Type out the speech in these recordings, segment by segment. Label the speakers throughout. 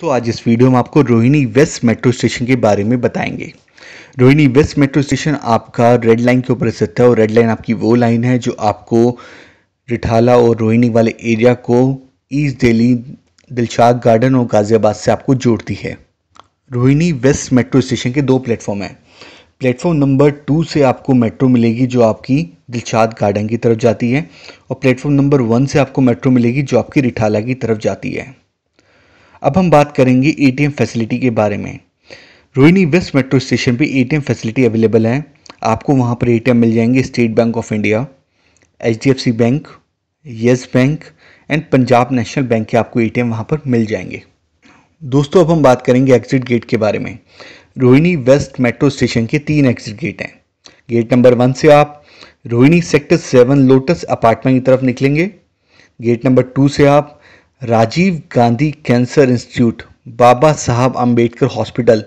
Speaker 1: तो आज इस वीडियो में आपको रोहिणी वेस्ट मेट्रो स्टेशन के बारे में बताएँगे। रोहिणी वेस्ट मेट्रो स्टेशन आपका रेड लाइन के ऊपर स्थित है और रेड लाइन आपकी वो लाइन है जो आपको रिठाला और रोहिणी वाले एरिया को ईस्ट दिल्ली दिलशाद गार्डन और गाज़ियाबाद से आपको जोड़ती है। रोहिणी वेस्ट मेट्रो स्टेशन के दो प्लेटफॉर्म हैं। प्लेटफॉर्म नंबर टू से आपको मेट्रो मिलेगी जो आपकी दिलशाद गार्डन की तरफ़ जाती है और प्लेटफॉर्म नंबर वन से आपको मेट्रो मिलेगी जो आपकी रिठाला की तरफ़ जाती है। अब हम बात करेंगे एटीएम फैसिलिटी के बारे में। रोहिणी वेस्ट मेट्रो स्टेशन पे एटीएम फैसिलिटी अवेलेबल है। आपको वहाँ पर एटीएम मिल जाएँगे State Bank of India HDFC Bank Yes Bank and Punjab National Bank के आपको एटीएम वहाँ पर मिल जाएँगे। दोस्तों, अब हम बात करेंगे एग्जिट गेट के बारे में। रोहिणी वेस्ट मेट्रो स्टेशन के तीन एग्जिट गेट हैं। गेट नंबर वन से आप Rohini sector seven Lotus apartment की तरफ़ निकलेंगे। गेट नंबर टू से आप Rajiv Gandhi cancer institute, Baba Sahab Ambedkar hospital,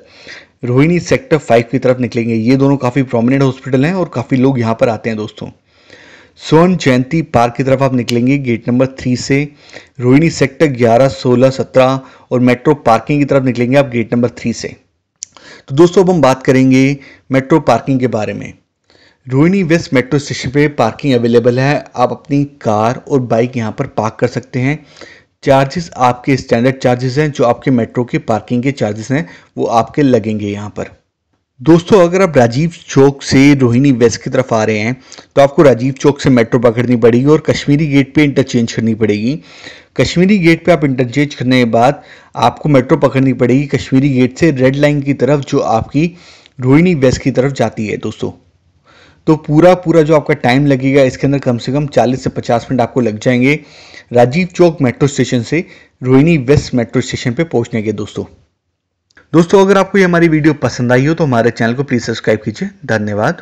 Speaker 1: Rohini sector five की तरफ़ निकलेंगे। ये दोनों काफ़ी प्रोमिनेंट हॉस्पिटल हैं और काफ़ी लोग यहाँ पर आते हैं दोस्तों। स्वर्ण जयंती पार्क की तरफ़ आप निकलेंगे गेट नंबर थ्री से। रोहिणी सेक्टर ग्यारह, सोलह, सत्रह और मेट्रो पार्किंग की तरफ़ निकलेंगे आप गेट नंबर थ्री से। तो दोस्तों, अब हम बात करेंगे मेट्रो पार्किंग के बारे में। रोहिणी वेस्ट मेट्रो स्टेशन पे पार्किंग अवेलेबल है। आप अपनी कार और बाइक यहाँ पर पार्क कर सकते हैं। चार्जेस आपके स्टैंडर्ड चार्जेस हैं, जो आपके मेट्रो के पार्किंग के चार्जेस हैं, वो आपके लगेंगे यहाँ पर। दोस्तों, अगर आप राजीव चौक से रोहिणी वेस्ट की तरफ़ आ रहे हैं तो आपको राजीव चौक से मेट्रो पकड़नी पड़ेगी और कश्मीरी गेट पे इंटरचेंज करनी पड़ेगी। कश्मीरी गेट पे आप इंटरचेंज करने के बाद आपको मेट्रो पकड़नी पड़ेगी कश्मीरी गेट से रेड लाइन की तरफ़, जो आपकी रोहिणी वेस्ट की तरफ़ जाती है, दोस्तों। तो पूरा पूरा जो आपका टाइम लगेगा, इसके अंदर कम से कम 40 से 50 मिनट आपको लग जाएँगे राजीव चौक मेट्रो स्टेशन से रोहिणी वेस्ट मेट्रो स्टेशन पे पहुँचने के दोस्तों। दोस्तों, अगर आपको ये हमारी वीडियो पसंद आई हो तो हमारे चैनल को प्लीज़ सब्सक्राइब कीजिए। धन्यवाद।